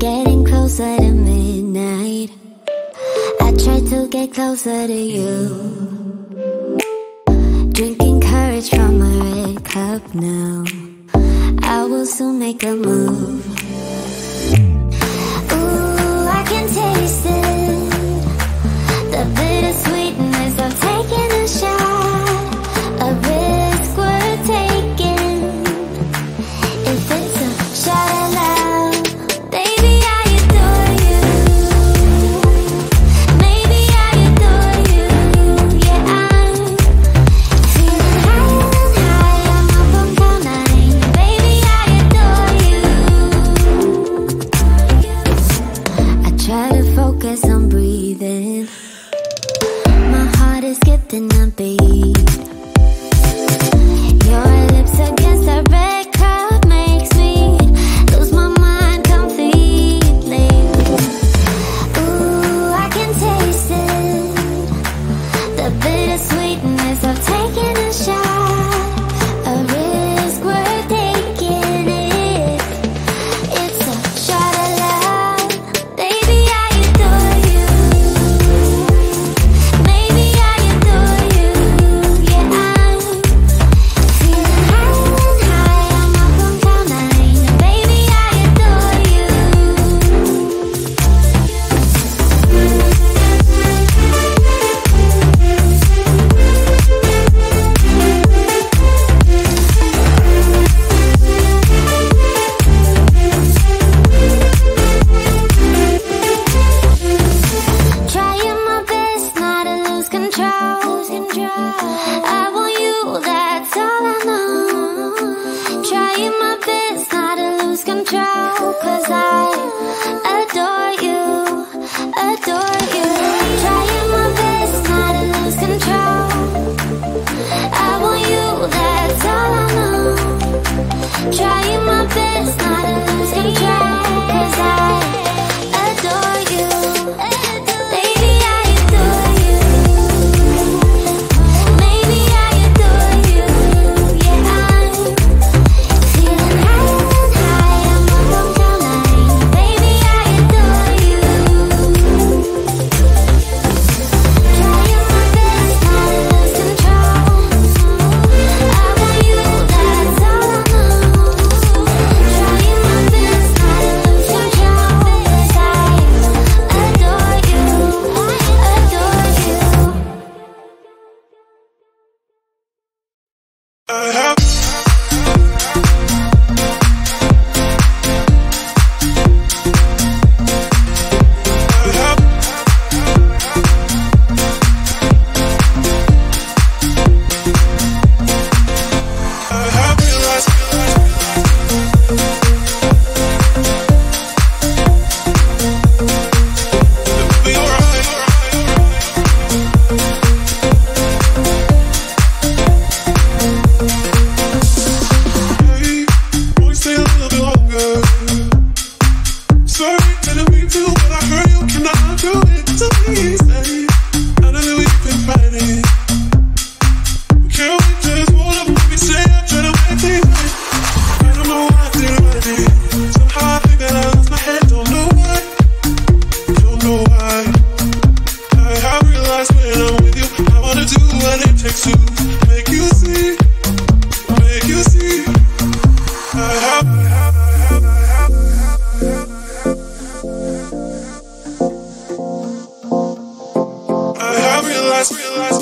getting closer to midnight. I try to get closer to you. Drinking courage from a red cup now. I will soon make a move. Than to be.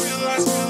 Realize, realize.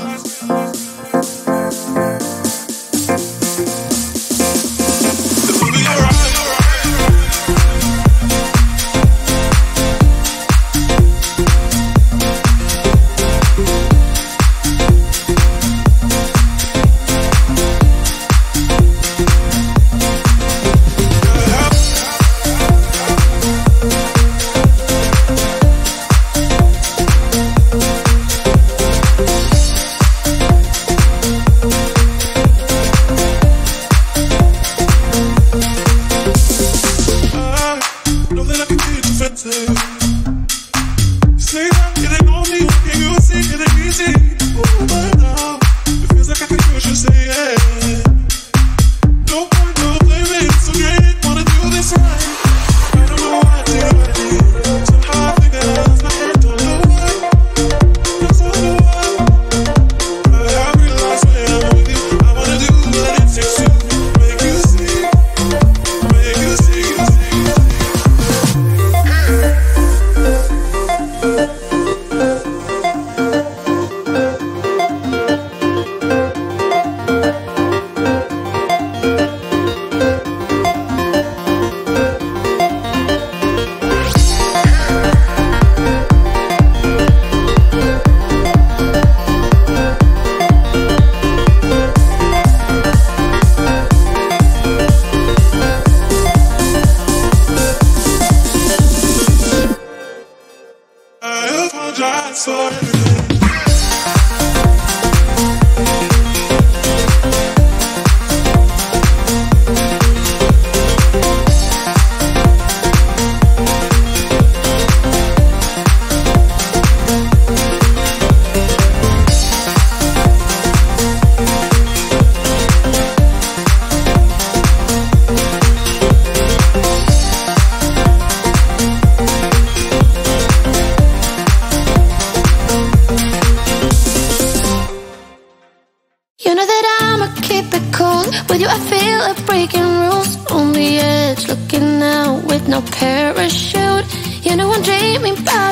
no parachute. You know I'm dreaming about.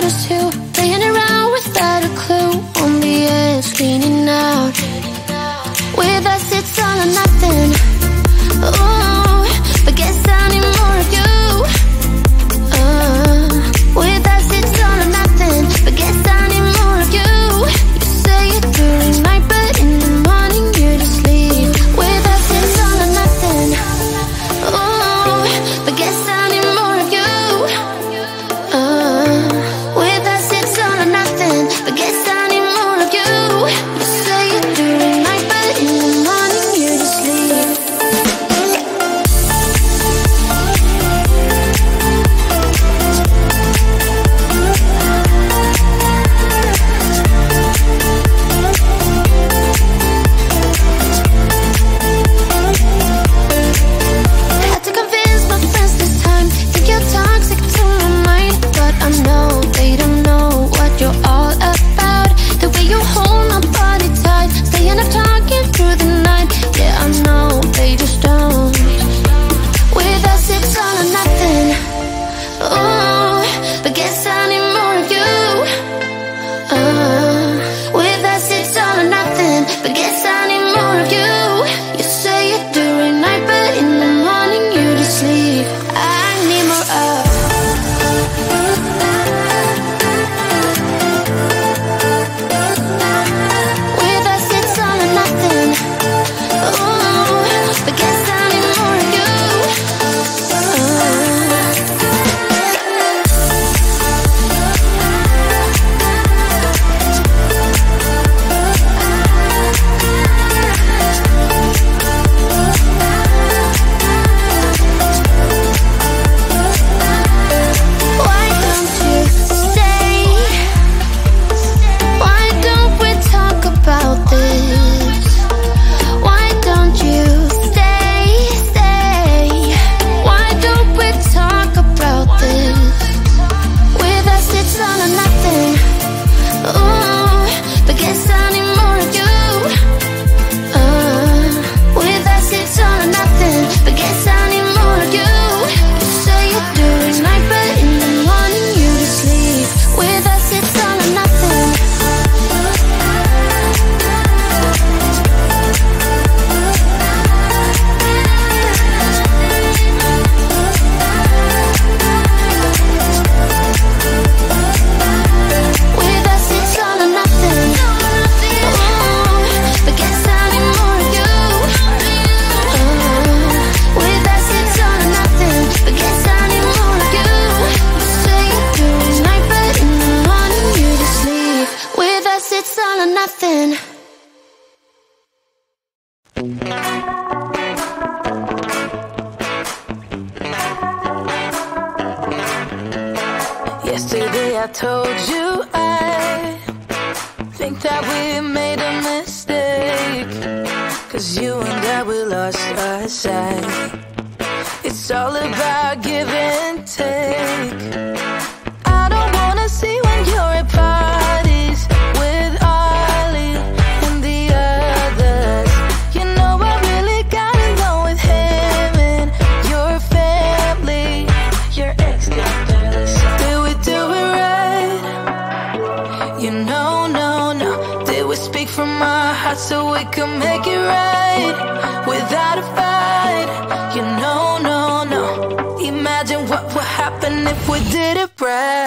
Yesterday I told you I think that we made a mistake. Cause you and I, we lost our sight. It's all about give and take. we could make it right without a fight. You know, no, no. Imagine what would happen if we did it right.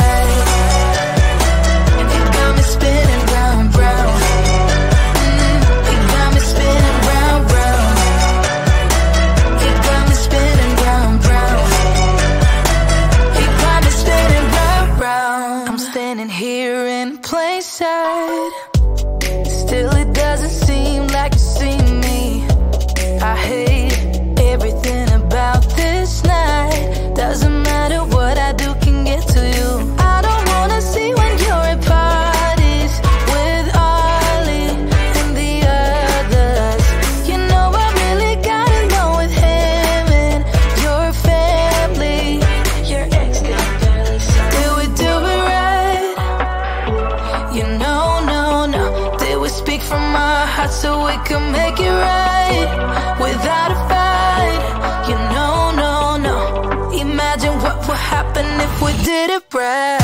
can make it right without a fight. You know, no, no. Imagine what would happen if we did it right.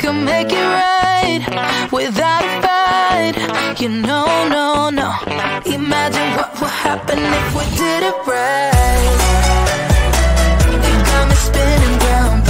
could make it right without a fight. You know, no, no. Imagine what would happen if we did it right. You got me spinning round.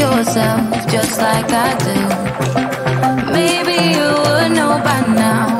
yourself just like I do. Maybe you would know by now.